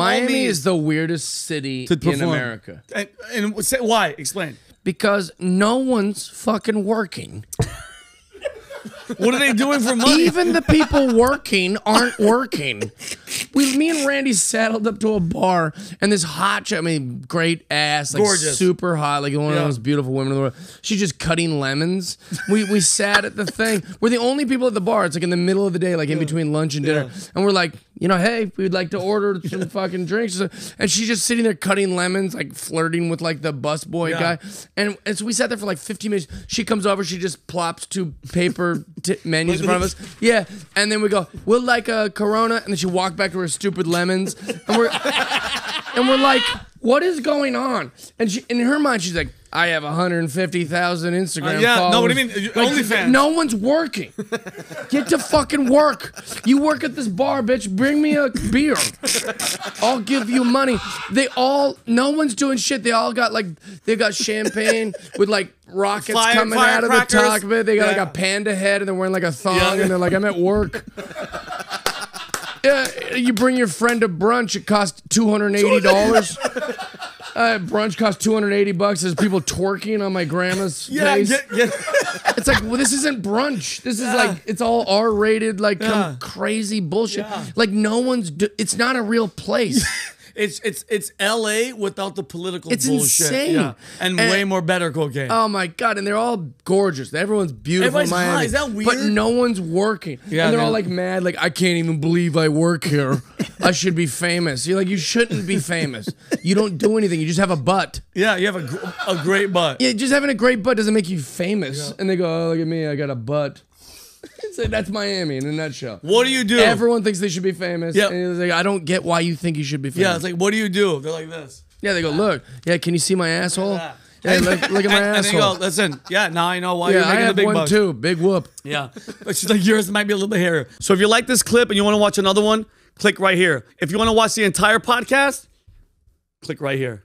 Miami me is the weirdest city to in perform. America And, and say, why? Explain. because no one's fucking working. What are they doing for money? Even the people working aren't working. We, me and Randy saddled up to a bar, and this hot chick, I mean, great ass, like Gorgeous. super hot, like one of Yeah. the most beautiful women in the world. She's just cutting lemons. We we sat at the thing. We're the only people at the bar. It's like in the middle of the day, like in between lunch and dinner, and we're like, you know, hey, we'd like to order some fucking drinks, and she's just sitting there cutting lemons, like flirting with like the busboy Yeah. guy, and and so we sat there for like 15 minutes. She comes over, she just plops two paper t- menus in front of us. Yeah, and then we go, we'll like a Corona, and then she walked back to her stupid lemons, and we're and we're like, what is going on? And she, in her mind, she's like, I have 150,000 Instagram Uh, yeah, followers. no, what do you mean? Like, OnlyFans. No one's working. Get to fucking work. You work at this bar, bitch. Bring me a beer. I'll give you money. They all, no one's doing shit. They all got like, they got champagne with like rockets coming out of the top of it. They got Yeah. like a panda head and they're wearing like a thong Yeah. and they're like, I'm at work. Yeah, you bring your friend to brunch. It costs two hundred eighty dollars. Uh, brunch costs two hundred and eighty bucks. There's people twerking on my grandma's Yeah, face. get, get, It's like well, this isn't brunch. This is like it's all R rated, like Yeah. crazy bullshit. Yeah. Like no one's. It's not a real place. it's it's it's L.A. without the political It's bullshit. insane. Yeah. And, And- way more better cocaine. oh my god! And they're all gorgeous. Everyone's beautiful. Everybody's Miami, high. Is that But no one's working. Yeah, and they're all like mad. Like I can't even believe I work here. I should be famous. You're like you shouldn't be famous. You don't do anything. You just have a butt. yeah, you have a, gr- a great butt. Yeah, just having a great butt doesn't make you famous. And they go, oh, look at me, I got a butt. so that's Miami in a nutshell. What do you do? Everyone thinks they should be famous. Yeah. And like, I don't get why you think you should be famous. yeah, it's like, what do you do? They're like this. yeah, they go, look, yeah, can you see my asshole? Yeah, look, look at my and, and asshole. go, listen, yeah, now I know why yeah, you're I making the have big one bucks. too. Big whoop. Yeah. But she's like, yours might be a little bit hairier. So if you like this clip and you want to watch another one, click right here. If you want to watch the entire podcast, click right here.